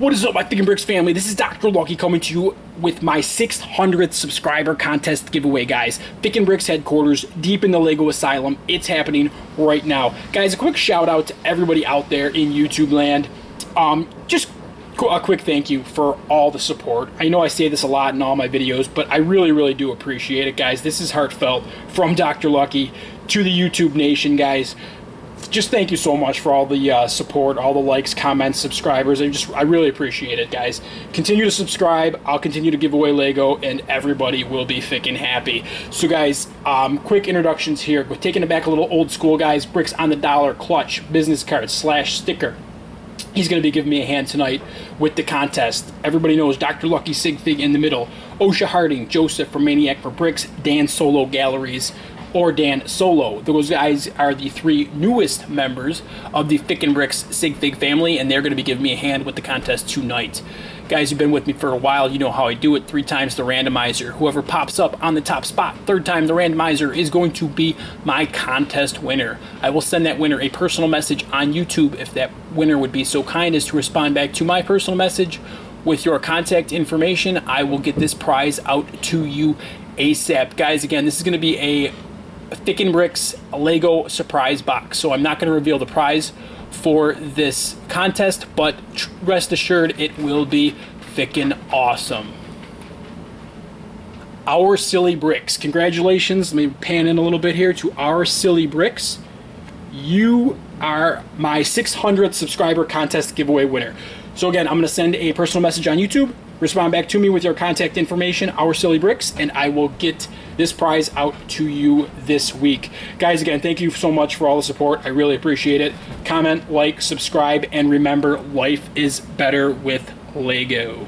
What is up, my Fikinbricks family? This is Dr. Lucky coming to you with my 600th subscriber contest giveaway, guys. Fikinbricks headquarters, deep in the Lego Asylum. It's happening right now. Guys, a quick shout out to everybody out there in YouTube land. Um, just a quick thank you for all the support. I know I say this a lot in all my videos, but I really, really do appreciate it, guys. This is heartfelt from Dr. Lucky to the YouTube Nation, guys just thank you so much for all the uh, support, all the likes, comments, subscribers. I just I really appreciate it, guys. Continue to subscribe. I'll continue to give away Lego, and everybody will be freaking happy. So, guys, um, quick introductions here. We're taking it back a little old school, guys. Bricks on the dollar, clutch, business card slash sticker. He's going to be giving me a hand tonight with the contest. Everybody knows Dr. Lucky Sigfig in the middle, Osha Harding, Joseph from Maniac for Bricks, Dan Solo Galleries, or Dan Solo. Those guys are the three newest members of the Fikinbricks Sig Fig family, and they're going to be giving me a hand with the contest tonight. Guys you've been with me for a while, you know how I do it. Three times the randomizer. Whoever pops up on the top spot, third time the randomizer, is going to be my contest winner. I will send that winner a personal message on YouTube if that winner would be so kind as to respond back to my personal message with your contact information. I will get this prize out to you ASAP. Guys, again, this is going to be a Fikinbricks Lego surprise box. So I'm not going to reveal the prize for this contest, but rest assured it will be thick and awesome. Our Silly Bricks. Congratulations. Let me pan in a little bit here to Our Silly Bricks. You are my 600th subscriber contest giveaway winner. So again, I'm going to send a personal message on YouTube Respond back to me with your contact information, Our Silly Bricks, and I will get this prize out to you this week. Guys, again, thank you so much for all the support. I really appreciate it. Comment, like, subscribe, and remember, life is better with Lego.